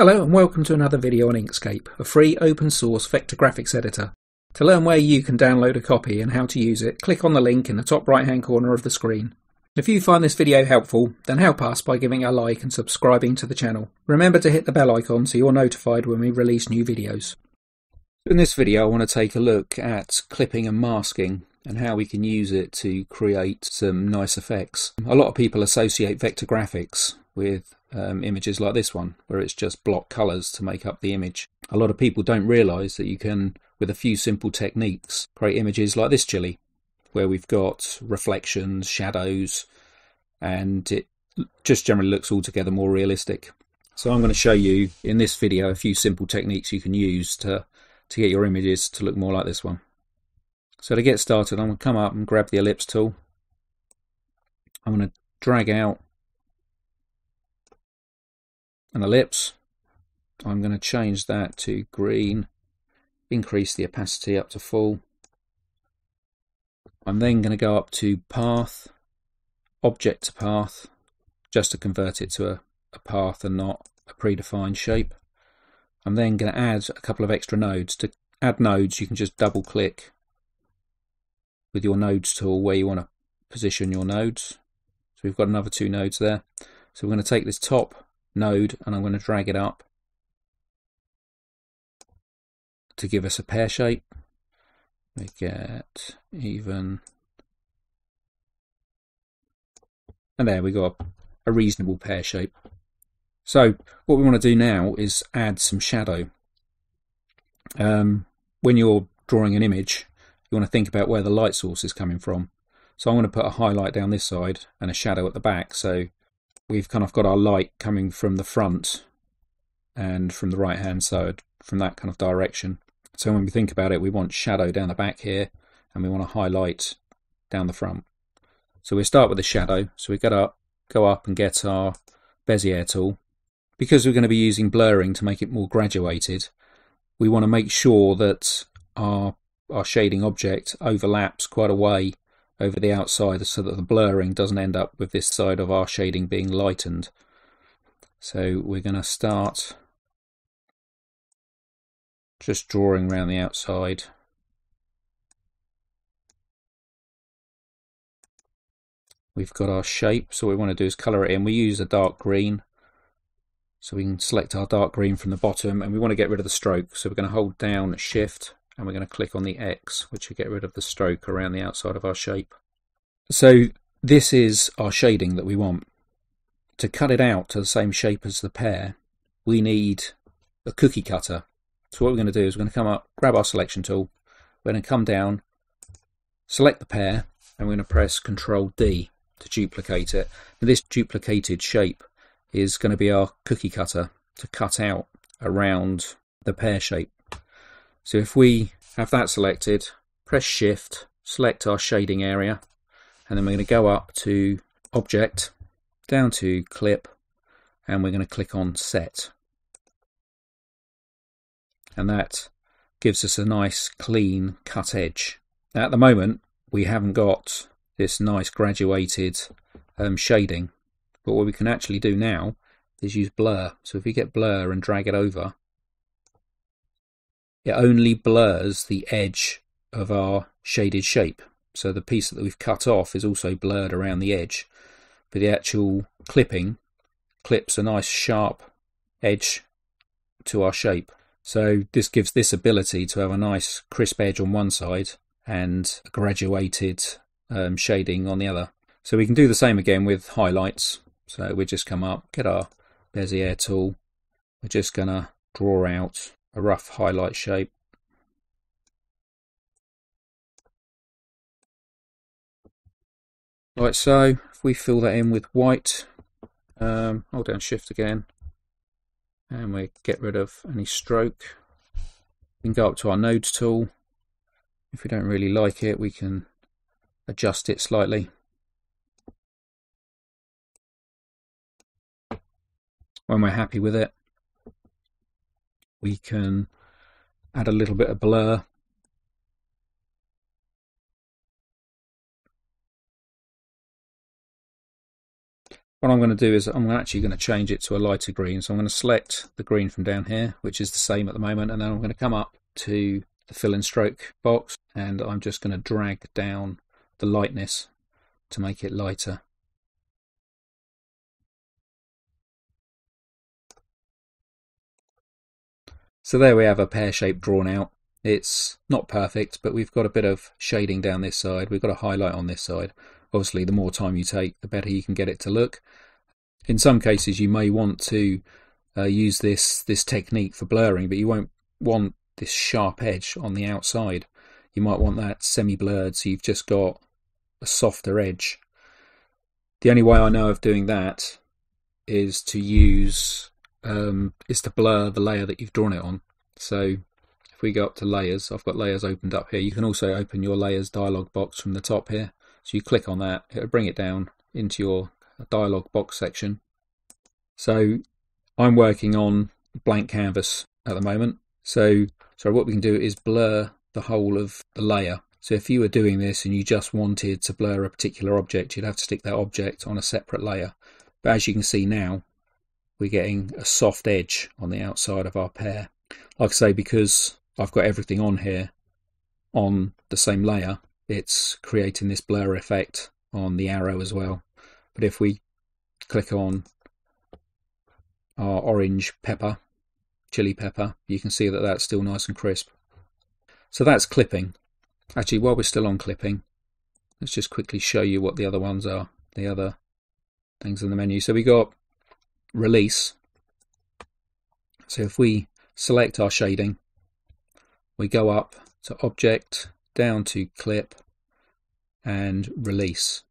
Hello and welcome to another video on Inkscape, a free open source vector graphics editor. To learn where you can download a copy and how to use it, click on the link in the top right hand corner of the screen. If you find this video helpful, then help us by giving a like and subscribing to the channel. Remember to hit the bell icon so you're notified when we release new videos. In this video I want to take a look at clipping and masking and how we can use it to create some nice effects. A lot of people associate vector graphics with um, images like this one, where it's just block colours to make up the image. A lot of people don't realise that you can, with a few simple techniques, create images like this chili, where we've got reflections, shadows, and it just generally looks altogether more realistic. So I'm going to show you in this video a few simple techniques you can use to, to get your images to look more like this one. So to get started, I'm going to come up and grab the ellipse tool. I'm going to drag out an ellipse. I'm going to change that to green, increase the opacity up to full. I'm then going to go up to path, object to path, just to convert it to a, a path and not a predefined shape. I'm then going to add a couple of extra nodes. To add nodes, you can just double click with your nodes tool where you want to position your nodes. So we've got another two nodes there. So we're going to take this top node and I'm going to drag it up to give us a pear shape. We get even, and there we got a reasonable pear shape. So what we want to do now is add some shadow. Um, when you're drawing an image, you want to think about where the light source is coming from. So I'm going to put a highlight down this side and a shadow at the back. So we've kind of got our light coming from the front and from the right hand side from that kind of direction. So when we think about it, we want shadow down the back here and we want to highlight down the front. So we start with the shadow. So we get up, go up and get our Bezier tool. Because we're going to be using blurring to make it more graduated, we want to make sure that our, our shading object overlaps quite a way over the outside so that the blurring doesn't end up with this side of our shading being lightened. So we're going to start just drawing around the outside. We've got our shape, so what we want to do is colour it in. We use a dark green, so we can select our dark green from the bottom, and we want to get rid of the stroke. So we're going to hold down Shift and we're going to click on the X which will get rid of the stroke around the outside of our shape. So this is our shading that we want. To cut it out to the same shape as the pear we need a cookie cutter. So what we're going to do is we're going to come up, grab our selection tool, we're going to come down, select the pear and we're going to press Control D to duplicate it. Now this duplicated shape is going to be our cookie cutter to cut out around the pear shape. So if we have that selected, press shift, select our shading area, and then we're going to go up to object, down to clip, and we're going to click on set. And that gives us a nice clean cut edge. Now, at the moment, we haven't got this nice graduated um, shading, but what we can actually do now is use blur. So if we get blur and drag it over, it only blurs the edge of our shaded shape. So the piece that we've cut off is also blurred around the edge. But the actual clipping clips a nice sharp edge to our shape. So this gives this ability to have a nice crisp edge on one side and a graduated um, shading on the other. So we can do the same again with highlights. So we just come up, get our Bezier tool. We're just going to draw out a rough highlight shape. Like so, if we fill that in with white, um, hold down shift again, and we get rid of any stroke. We can go up to our nodes tool. If we don't really like it, we can adjust it slightly. When we're happy with it, we can add a little bit of blur what I'm going to do is I'm actually going to change it to a lighter green. So I'm going to select the green from down here, which is the same at the moment, and then I'm going to come up to the fill and stroke box, and I'm just going to drag down the lightness to make it lighter. So there we have a pear shape drawn out. It's not perfect, but we've got a bit of shading down this side. We've got a highlight on this side. Obviously, the more time you take, the better you can get it to look. In some cases, you may want to uh, use this this technique for blurring, but you won't want this sharp edge on the outside. You might want that semi-blurred, so you've just got a softer edge. The only way I know of doing that is to use um, is to blur the layer that you've drawn it on. So if we go up to layers, I've got layers opened up here. You can also open your layers dialog box from the top here. So you click on that, it'll bring it down into your dialog box section. So I'm working on blank canvas at the moment. So, so what we can do is blur the whole of the layer. So if you were doing this and you just wanted to blur a particular object, you'd have to stick that object on a separate layer. But as you can see now, we're getting a soft edge on the outside of our pear. Like I say, because I've got everything on here on the same layer, it's creating this blur effect on the arrow as well. But if we click on our orange pepper, chili pepper, you can see that that's still nice and crisp. So that's clipping. Actually, while we're still on clipping, let's just quickly show you what the other ones are, the other things in the menu. So we got release. So if we select our shading, we go up to object, down to clip and release.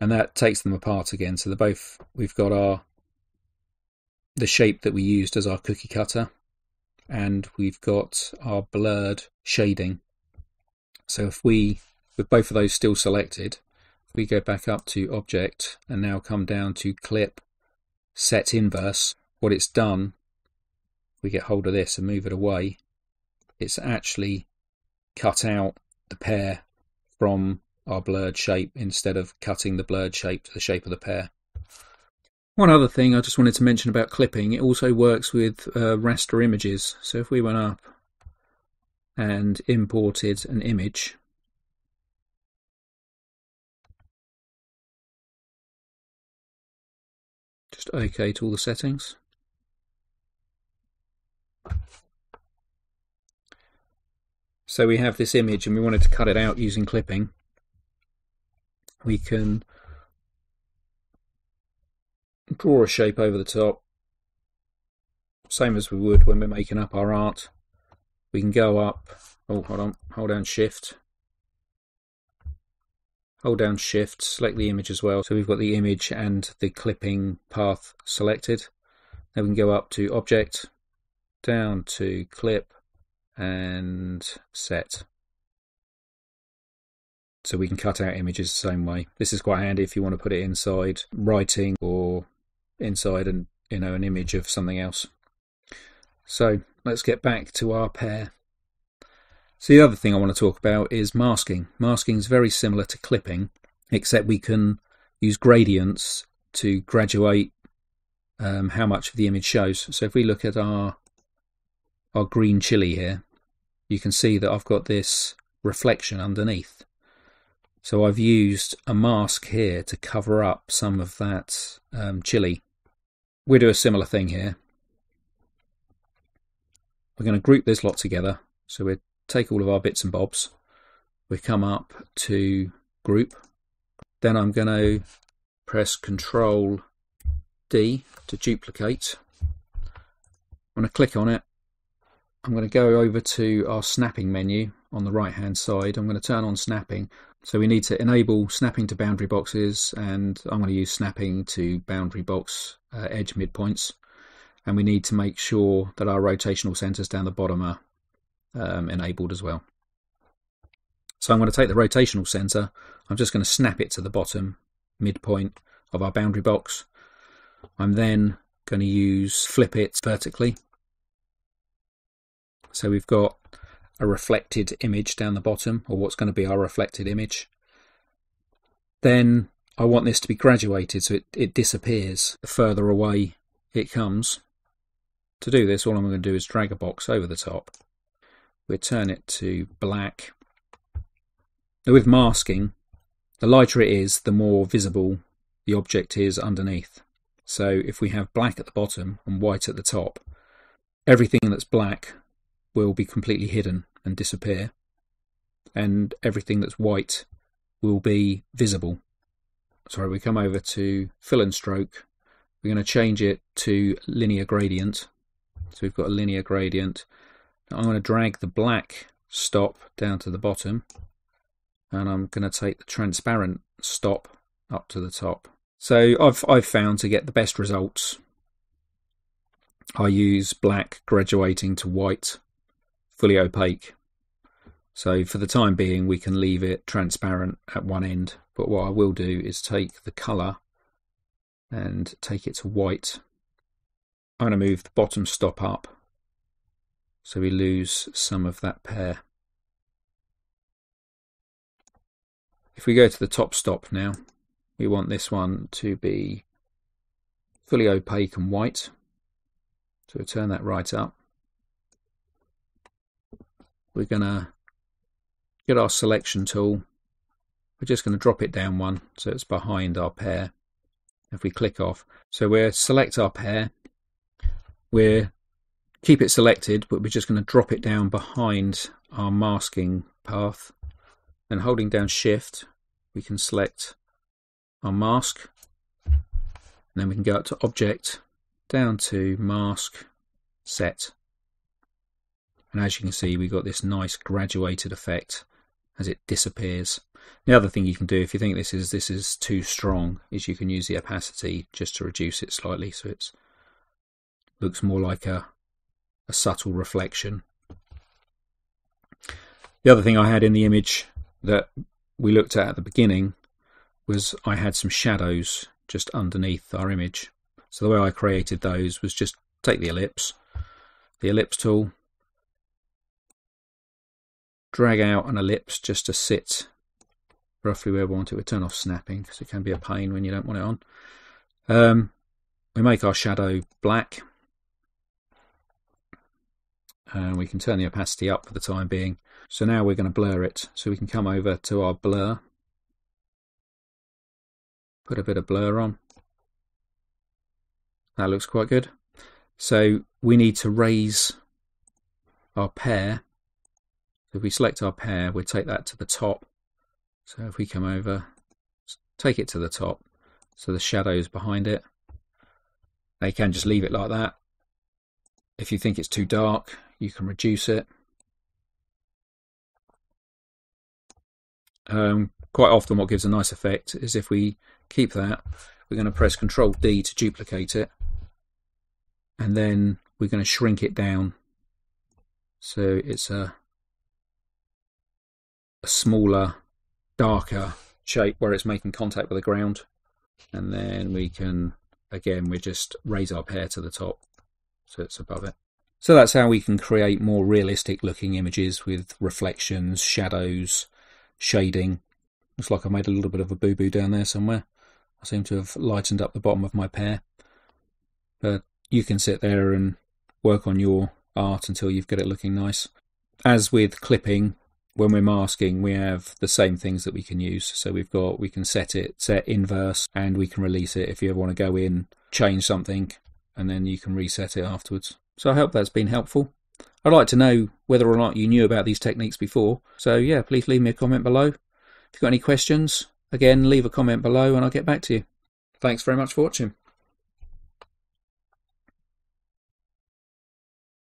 And that takes them apart again. So they're both, we've got our, the shape that we used as our cookie cutter and we've got our blurred shading. So if we, with both of those still selected, we go back up to object and now come down to clip set inverse, what it's done, we get hold of this and move it away, it's actually cut out the pear from our blurred shape instead of cutting the blurred shape to the shape of the pear. One other thing I just wanted to mention about clipping, it also works with uh, raster images. So if we went up and imported an image, Just to all the settings. So we have this image and we wanted to cut it out using clipping. We can draw a shape over the top, same as we would when we're making up our art. We can go up, oh hold on, hold down shift, hold down shift, select the image as well. So we've got the image and the clipping path selected. Then we can go up to object, down to clip and set. So we can cut out images the same way. This is quite handy if you want to put it inside writing or inside an you know an image of something else. So let's get back to our pear. So the other thing I want to talk about is masking. Masking is very similar to clipping, except we can use gradients to graduate um, how much of the image shows. So if we look at our our green chili here, you can see that I've got this reflection underneath. So I've used a mask here to cover up some of that um, chili. We do a similar thing here. We're going to group this lot together. So we're take all of our bits and bobs. We come up to group. Then I'm going to press Control D to duplicate. I'm going to click on it. I'm going to go over to our snapping menu on the right hand side. I'm going to turn on snapping. So we need to enable snapping to boundary boxes and I'm going to use snapping to boundary box uh, edge midpoints. And we need to make sure that our rotational centers down the bottom are um, enabled as well. So I'm going to take the rotational center, I'm just going to snap it to the bottom midpoint of our boundary box. I'm then going to use flip it vertically. So we've got a reflected image down the bottom, or what's going to be our reflected image. Then I want this to be graduated so it, it disappears the further away it comes. To do this, all I'm going to do is drag a box over the top. We'll turn it to black. Now with masking, the lighter it is, the more visible the object is underneath. So if we have black at the bottom and white at the top, everything that's black will be completely hidden and disappear. And everything that's white will be visible. Sorry, we come over to fill and stroke. We're going to change it to linear gradient. So we've got a linear gradient. I'm going to drag the black stop down to the bottom and I'm going to take the transparent stop up to the top. So I've, I've found to get the best results I use black graduating to white, fully opaque. So for the time being we can leave it transparent at one end but what I will do is take the colour and take it to white. I'm going to move the bottom stop up so we lose some of that pear. If we go to the top stop now, we want this one to be fully opaque and white. So we'll turn that right up. We're going to get our selection tool. We're just going to drop it down one so it's behind our pear. If we click off, so we'll select our pear. We're keep it selected, but we're just going to drop it down behind our masking path. And holding down shift, we can select our mask. And then we can go up to object, down to mask, set. And as you can see, we've got this nice graduated effect as it disappears. The other thing you can do if you think this is this is too strong is you can use the opacity just to reduce it slightly so it looks more like a a subtle reflection. The other thing I had in the image that we looked at at the beginning was I had some shadows just underneath our image. So the way I created those was just take the ellipse, the ellipse tool, drag out an ellipse just to sit roughly where we want it. We turn off snapping because it can be a pain when you don't want it on. Um, we make our shadow black and we can turn the opacity up for the time being. So now we're going to blur it. So we can come over to our blur, put a bit of blur on. That looks quite good. So we need to raise our pear. If we select our pear, we take that to the top. So if we come over, take it to the top, so the shadows behind it. They can just leave it like that. If you think it's too dark, you can reduce it. Um, quite often what gives a nice effect is if we keep that, we're going to press Control D to duplicate it and then we're going to shrink it down so it's a, a smaller, darker shape where it's making contact with the ground and then we can again we just raise our pear to the top so it's above it. So that's how we can create more realistic looking images with reflections, shadows, shading. Looks like I made a little bit of a boo-boo down there somewhere. I seem to have lightened up the bottom of my pear. But you can sit there and work on your art until you've got it looking nice. As with clipping, when we're masking, we have the same things that we can use. So we've got, we can set it, set inverse, and we can release it if you ever want to go in, change something, and then you can reset it afterwards. So I hope that's been helpful. I'd like to know whether or not you knew about these techniques before. So yeah, please leave me a comment below. If you've got any questions, again, leave a comment below and I'll get back to you. Thanks very much for watching.